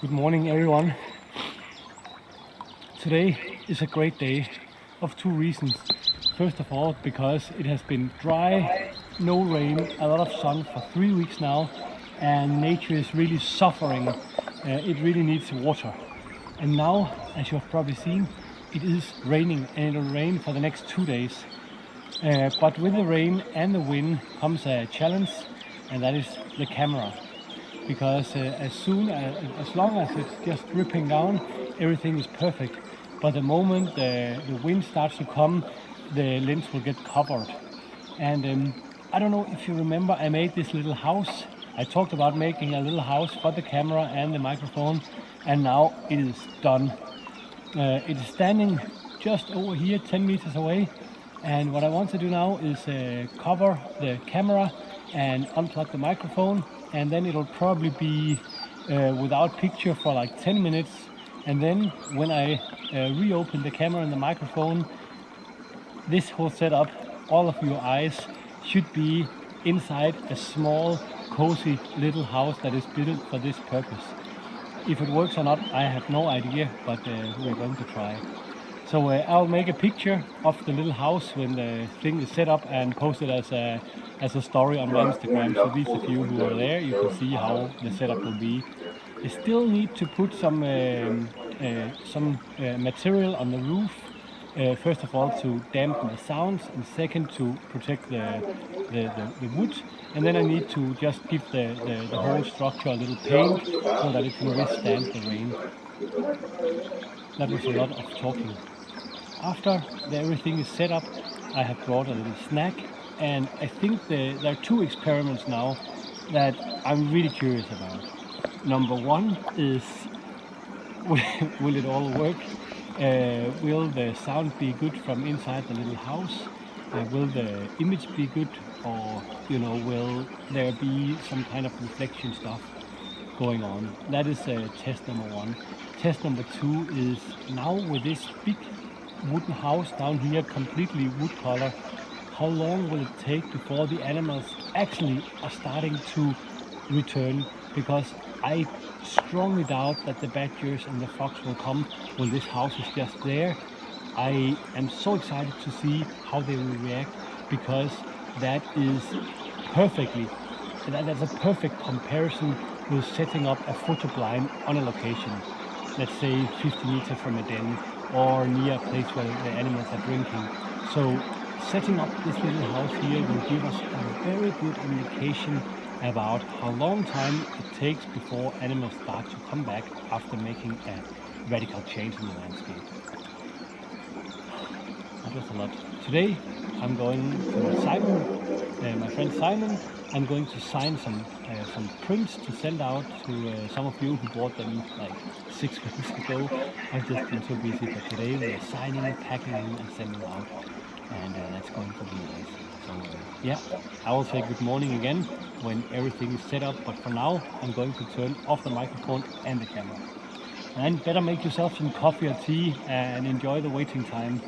Good morning, everyone. Today is a great day of two reasons. First of all, because it has been dry, no rain, a lot of sun for three weeks now, and nature is really suffering. Uh, it really needs water. And now, as you have probably seen, it is raining, and it'll rain for the next two days. Uh, but with the rain and the wind comes a challenge, and that is the camera. Because uh, as soon as, as long as it's just dripping down, everything is perfect. But the moment the, the wind starts to come, the lens will get covered. And um, I don't know if you remember, I made this little house. I talked about making a little house for the camera and the microphone, and now it is done. Uh, it is standing just over here, 10 meters away. And what I want to do now is uh, cover the camera and unplug the microphone, and then it'll probably be uh, without picture for like 10 minutes. And then when I uh, reopen the camera and the microphone, this whole setup, all of your eyes should be inside a small, cozy little house that is built for this purpose. If it works or not, I have no idea, but uh, we're going to try. So uh, I'll make a picture of the little house when the thing is set up and post it as a as a story on my Instagram. So these of you who are there, you can see how the setup will be. I still need to put some um, uh, some uh, material on the roof. Uh, first of all, to dampen the sounds, and second, to protect the the, the, the wood. And then I need to just give the, the, the whole structure a little paint so that it can withstand the rain. That was a lot of talking. After everything is set up, I have brought a little snack, and I think the, there are two experiments now that I'm really curious about. Number one is will it all work? Uh, will the sound be good from inside the little house? Uh, will the image be good, or you know, will there be some kind of reflection stuff going on? That is uh, test number one. Test number two is now with this big wooden house down here, completely wood color. How long will it take before the animals actually are starting to return? Because I strongly doubt that the badgers and the fox will come when this house is just there. I am so excited to see how they will react because that is perfectly, that, that's a perfect comparison with setting up a photo blind on a location. Let's say 50 meters from a den or near a place where the animals are drinking. So setting up this little house here will give us a very good indication about how long time it takes before animals start to come back after making a radical change in the landscape. A lot. Today I'm going to Simon, uh, my friend Simon. I'm going to sign some uh, some prints to send out to uh, some of you who bought them like six weeks ago. I've just been so busy, but today we're signing, packing and sending out, and uh, that's going to be nice. So uh, yeah, I will say good morning again when everything is set up. But for now, I'm going to turn off the microphone and the camera. And better make yourself some coffee or tea and enjoy the waiting time